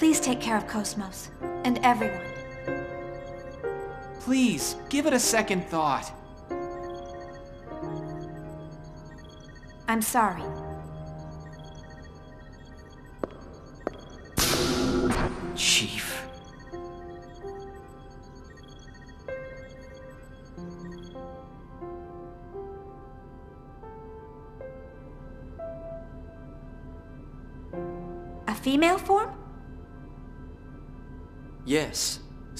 Please take care of KOS-MOS. And everyone. Please, give it a second thought. I'm sorry. Chief.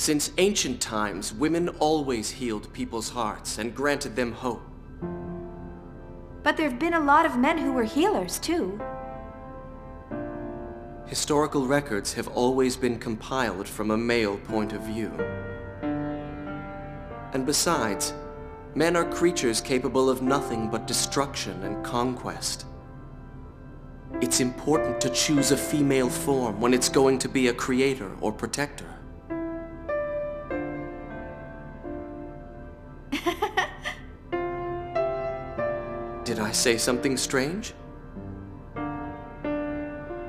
Since ancient times, women always healed people's hearts and granted them hope. But there've been a lot of men who were healers, too. Historical records have always been compiled from a male point of view. And besides, men are creatures capable of nothing but destruction and conquest. It's important to choose a female form when it's going to be a creator or protector. Did I say something strange?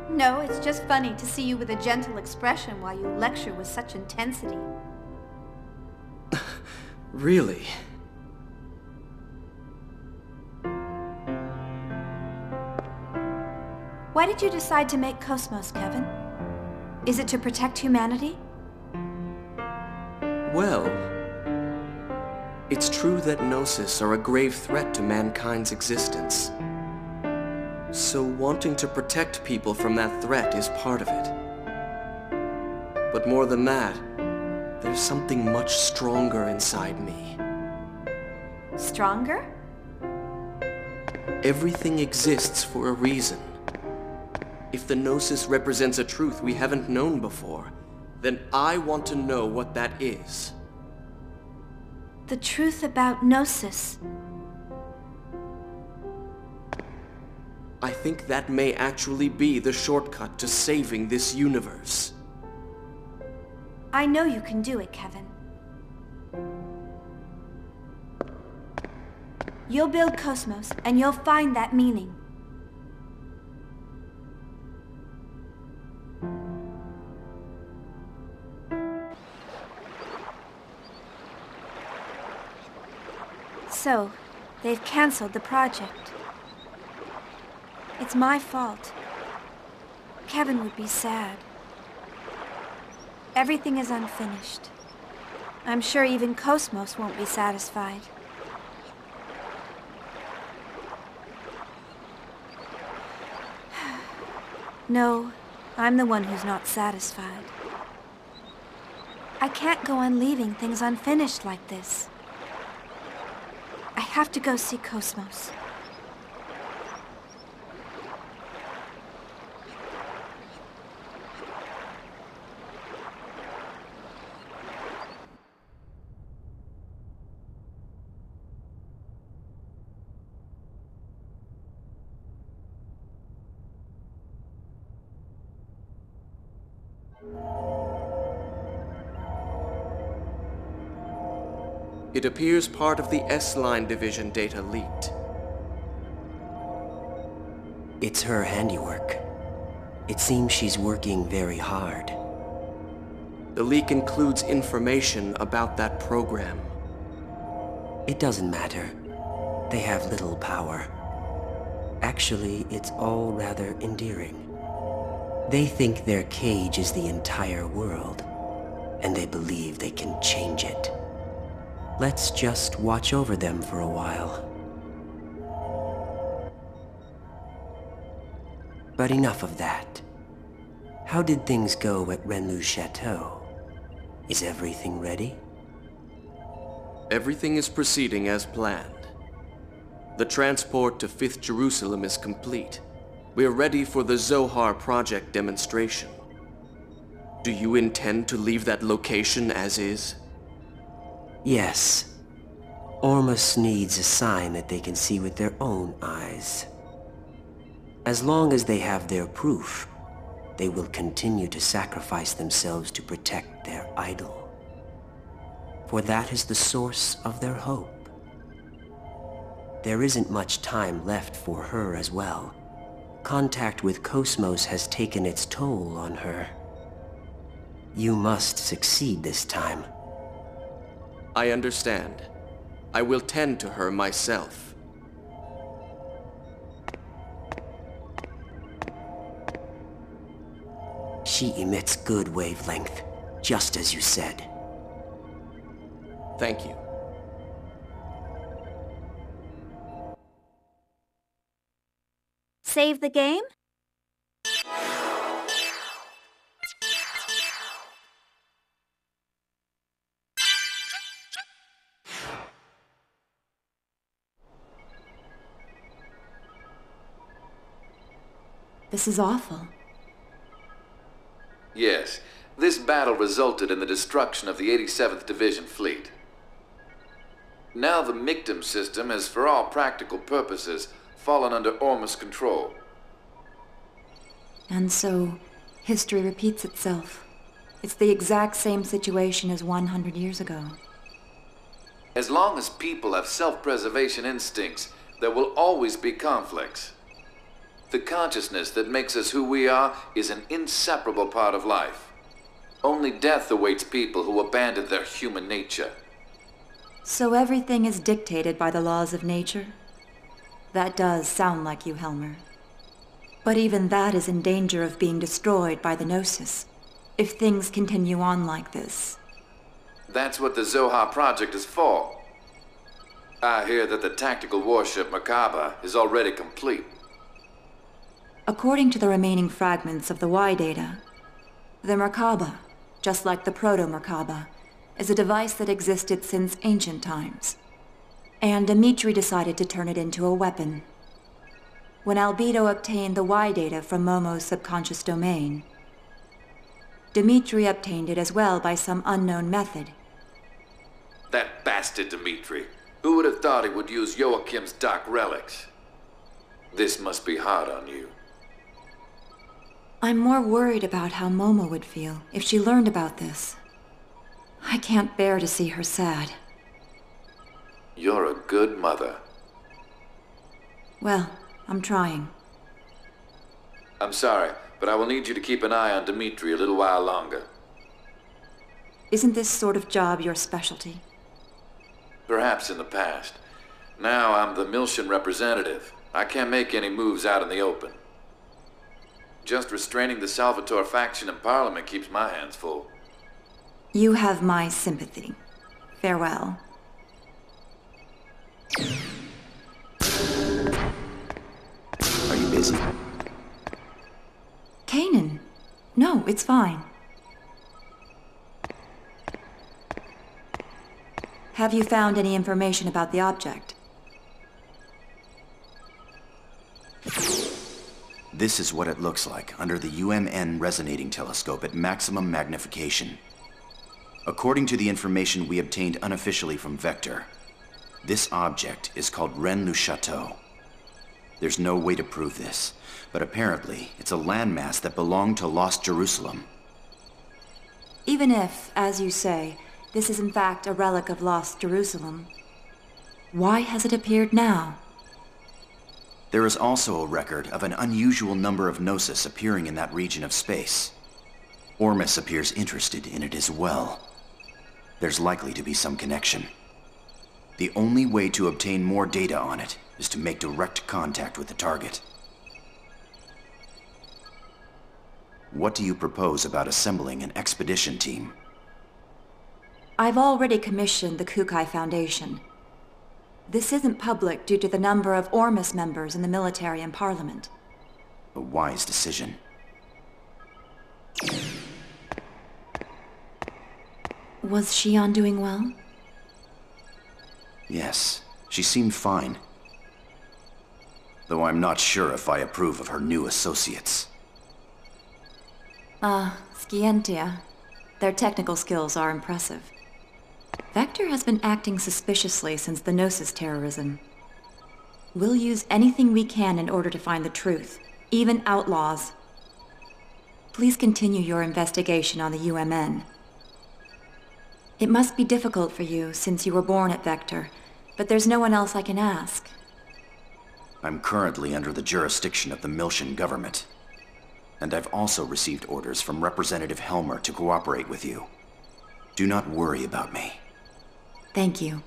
No, it's just funny to see you with a gentle expression while you lecture with such intensity. Really? Why did you decide to make KOS-MOS, Kevin? Is it to protect humanity? Well, it's true that Gnosis are a grave threat to mankind's existence. So wanting to protect people from that threat is part of it. But more than that, there's something much stronger inside me. Stronger? Everything exists for a reason. If the Gnosis represents a truth we haven't known before, then I want to know what that is. The truth about Gnosis. I think that may actually be the shortcut to saving this universe. I know you can do it, Kevin. You'll build KOS-MOS, and you'll find that meaning. So, they've cancelled the project. It's my fault. Kevin would be sad. Everything is unfinished. I'm sure even KOS-MOS won't be satisfied. No, I'm the one who's not satisfied. I can't go on leaving things unfinished like this. Have to go see KOS-MOS. It appears part of the S-Line division data leaked. It's her handiwork. It seems she's working very hard. The leak includes information about that program. It doesn't matter. They have little power. Actually, it's all rather endearing. They think their cage is the entire world, and they believe they can change it. Let's just watch over them for a while. But enough of that. How did things go at Rennes-le-Chateau? Is everything ready? Everything is proceeding as planned. The transport to 5th Jerusalem is complete. We're ready for the Zohar project demonstration. Do you intend to leave that location as is? Yes. Ormus needs a sign that they can see with their own eyes. As long as they have their proof, they will continue to sacrifice themselves to protect their idol. For that is the source of their hope. There isn't much time left for her as well. Contact with KOS-MOS has taken its toll on her. You must succeed this time. I understand. I will tend to her myself. She emits good wavelength, just as you said. Thank you. Save the game? This is awful. Yes, this battle resulted in the destruction of the 87th Division fleet. Now the Michtam system has, for all practical purposes, fallen under Ormus control. And so, history repeats itself. It's the exact same situation as 100 years ago. As long as people have self-preservation instincts, there will always be conflicts. The consciousness that makes us who we are is an inseparable part of life. Only death awaits people who abandon their human nature. So everything is dictated by the laws of nature? That does sound like you, Helmer. But even that is in danger of being destroyed by the Gnosis, if things continue on like this. That's what the Zohar Project is for. I hear that the tactical warship Merkaba is already complete. According to the remaining fragments of the Y data, the Merkaba, just like the Proto-Merkaba, is a device that existed since ancient times. And Dimitri decided to turn it into a weapon. When Albedo obtained the Y data from Momo's subconscious domain, Dimitri obtained it as well by some unknown method. That bastard Dimitri. Who would have thought he would use Joachim's dark relics? This must be hard on you. I'm more worried about how Momo would feel if she learned about this. I can't bear to see her sad. You're a good mother. Well, I'm trying. I'm sorry, but I will need you to keep an eye on Dimitri a little while longer. Isn't this sort of job your specialty? Perhaps in the past. Now I'm the Miltian representative. I can't make any moves out in the open. Just restraining the Salvatore faction in Parliament keeps my hands full. You have my sympathy. Farewell. Are you busy? Canaan. No, it's fine. Have you found any information about the object? This is what it looks like under the UMN resonating telescope at maximum magnification. According to the information we obtained unofficially from Vector, this object is called Rennes-le Chateau. There's no way to prove this, but apparently it's a landmass that belonged to Lost Jerusalem. Even if, as you say, this is in fact a relic of lost Jerusalem, why has it appeared now? There is also a record of an unusual number of Gnosis appearing in that region of space. Ormus appears interested in it as well. There's likely to be some connection. The only way to obtain more data on it is to make direct contact with the target. What do you propose about assembling an expedition team? I've already commissioned the Kukai Foundation. This isn't public due to the number of Ormus members in the military and parliament. A wise decision. Was Shion doing well? Yes, she seemed fine. Though I'm not sure if I approve of her new associates. Ah, uh, Scientia. Their technical skills are impressive. Vector has been acting suspiciously since the Gnosis terrorism. We'll use anything we can in order to find the truth, even outlaws. Please continue your investigation on the UMN. It must be difficult for you since you were born at Vector, but there's no one else I can ask. I'm currently under the jurisdiction of the Miltian government. and I've also received orders from Representative Helmer to cooperate with you. Do not worry about me. Thank you.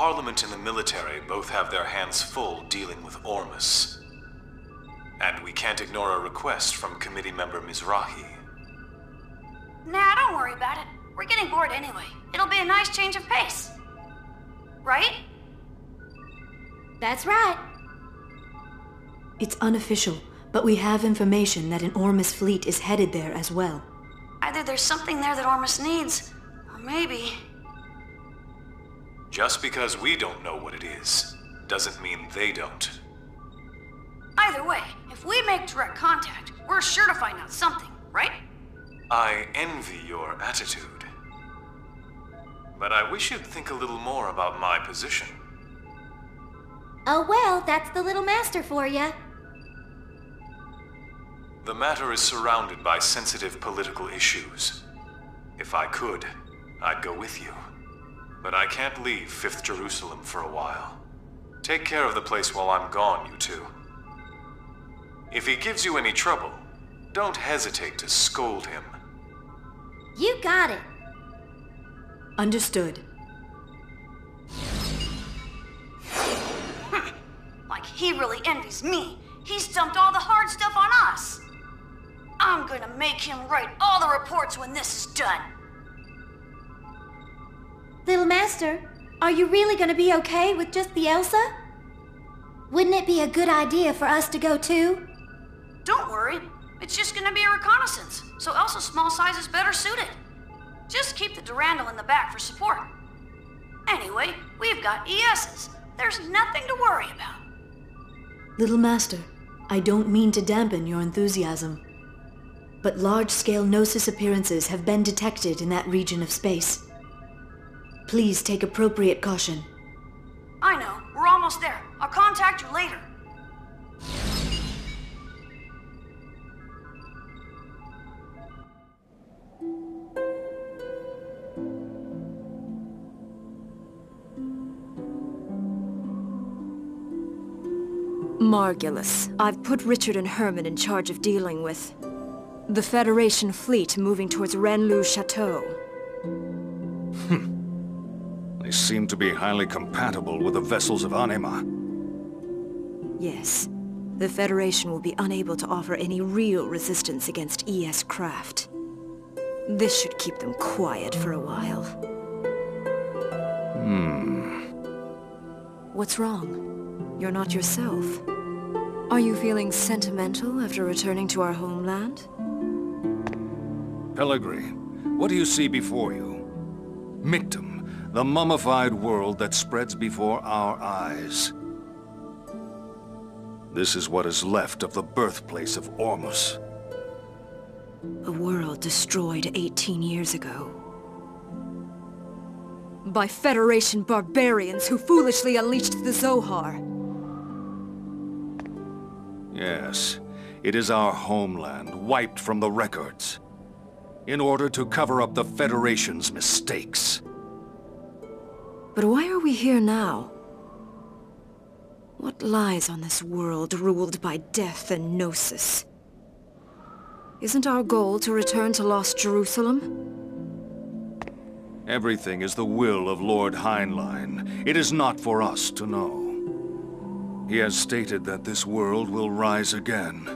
Parliament and the military both have their hands full dealing with Ormus. And we can't ignore a request from committee member Mizrahi. Nah, don't worry about it. We're getting bored anyway. It'll be a nice change of pace. Right? That's right. It's unofficial, but we have information that an Ormus fleet is headed there as well. Either there's something there that Ormus needs, or maybe... Just because we don't know what it is, doesn't mean they don't. Either way, if we make direct contact, we're sure to find out something, right? I envy your attitude. But I wish you'd think a little more about my position. Oh well, that's the little master for you. The matter is surrounded by sensitive political issues. If I could, I'd go with you. But I can't leave Fifth Jerusalem for a while. Take care of the place while I'm gone, you two. If he gives you any trouble, don't hesitate to scold him. You got it. Understood. Like he really envies me. He's dumped all the hard stuff on us. I'm gonna make him write all the reports when this is done. Little master, are you really gonna be okay with just the Elsa? Wouldn't it be a good idea for us to go too? Don't worry. It's just gonna be a reconnaissance, so Elsa's small size is better suited. Just keep the Durandal in the back for support. Anyway, we've got ESs. There's nothing to worry about. Little Master, I don't mean to dampen your enthusiasm. But large-scale Gnosis appearances have been detected in that region of space. Please take appropriate caution. I know. We're almost there. I'll contact you later. Margulis, I've put Richard and Herman in charge of dealing with the Federation fleet moving towards Rennes-le-Chateau. They seem to be highly compatible with the vessels of Anima. Yes. The Federation will be unable to offer any real resistance against ES craft. This should keep them quiet for a while. Hmm. What's wrong? You're not yourself. Are you feeling sentimental after returning to our homeland? Pellegri, what do you see before you? Michtam, the mummified world that spreads before our eyes. This is what is left of the birthplace of Ormus. A world destroyed 18 years ago. By Federation barbarians who foolishly unleashed the Zohar. Yes, it is our homeland, wiped from the records. In order to cover up the Federation's mistakes. But why are we here now? What lies on this world ruled by death and gnosis? Isn't our goal to return to Lost Jerusalem? Everything is the will of Lord Heinlein. It is not for us to know. He has stated that this world will rise again.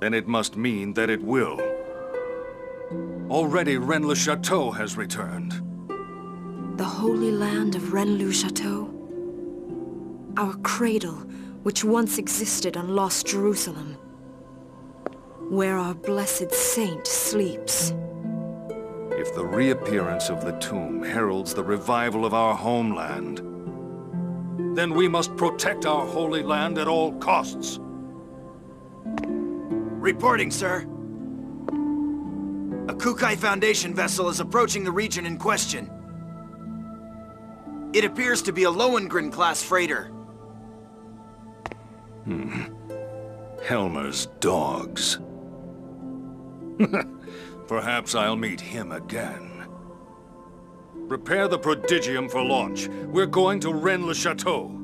Then it must mean that it will. Already Rennes-le Chateau has returned. The holy land of Rennes-le Chateau? Our cradle, which once existed on Lost Jerusalem. Where our blessed saint sleeps. If the reappearance of the tomb heralds the revival of our homeland, then we must protect our holy land at all costs. Reporting, sir. A Kukai Foundation vessel is approaching the region in question. It appears to be a Lohengrin-class freighter. Hmm. Helmer's dogs. Perhaps I'll meet him again. Prepare the Prodigium for launch. We're going to Rennes-le-Chateau.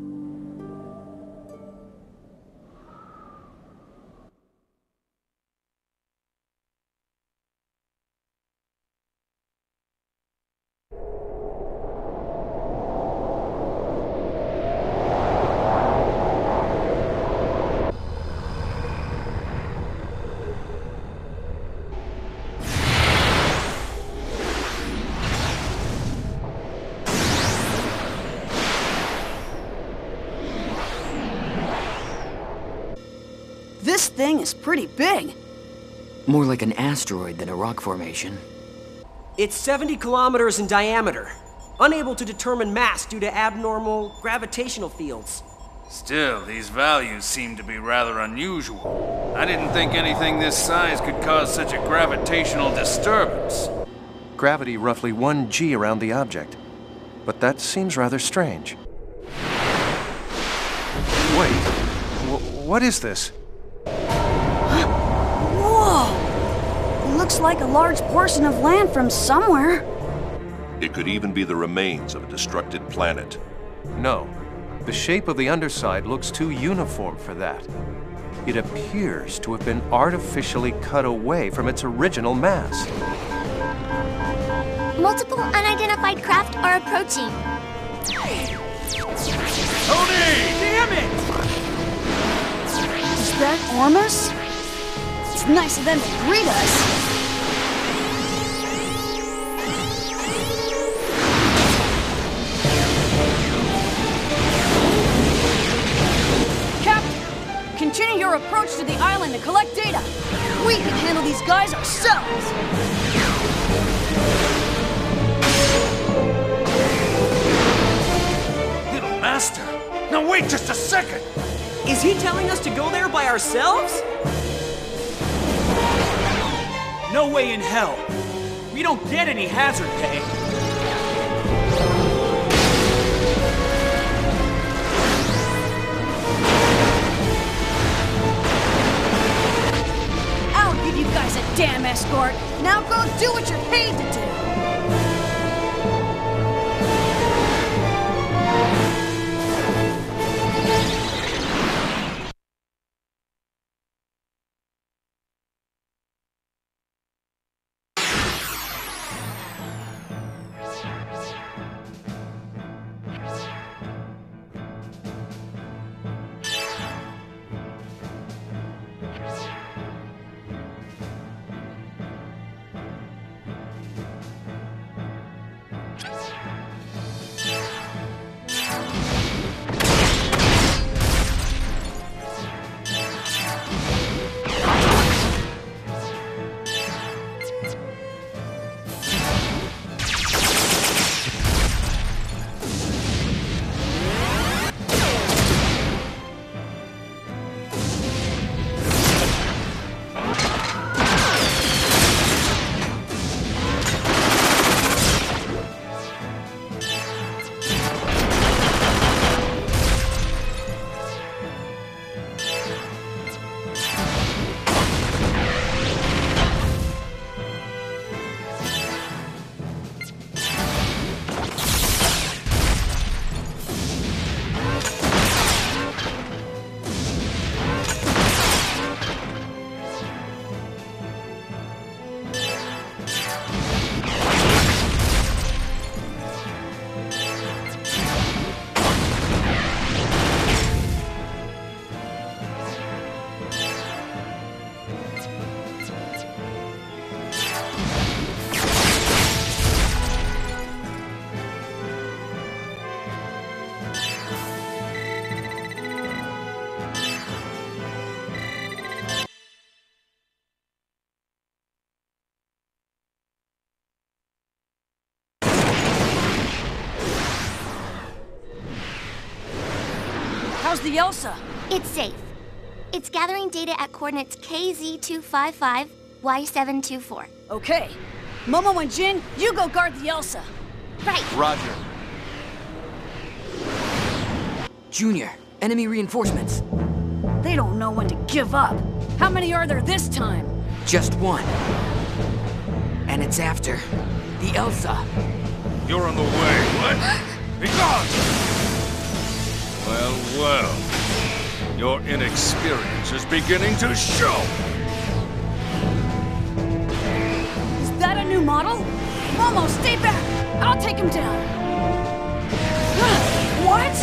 This thing is pretty big. More like an asteroid than a rock formation. It's 70 kilometers in diameter, unable to determine mass due to abnormal gravitational fields. Still, these values seem to be rather unusual. I didn't think anything this size could cause such a gravitational disturbance. Gravity roughly 1 g around the object. But that seems rather strange. Wait, wh what is this? Looks like a large portion of land from somewhere. It could even be the remains of a destructed planet. No. The shape of the underside looks too uniform for that. It appears to have been artificially cut away from its original mass. Multiple unidentified craft are approaching. Tony! Damn it! Is that Ormus? It's nice of them to greet us. Approach to the island to collect data. We can handle these guys ourselves. Little Master! Now wait just a second! Is he telling us to go there by ourselves? No way in hell. We don't get any hazard pay. Damn escort. Now go do what you're paid to do. How's Elsa? It's safe. It's gathering data at coordinates KZ255 Y724. Okay. Momo and Jin, you go guard the Elsa. Right. Roger. Junior, enemy reinforcements. They don't know when to give up. How many are there this time? Just one. And it's after the Elsa. You're on the way. What? Be gone! Well, well. Your inexperience is beginning to show. Is that a new model? Momo, stay back! I'll take him down. what?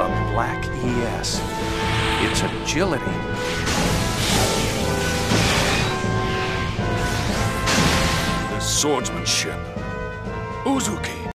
A black ES. Its agility. Swordsmanship. Uzuki.